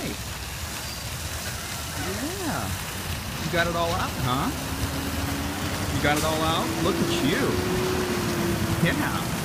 right. Yeah. You got it all out, huh? You got it all out? Look at you. Yeah.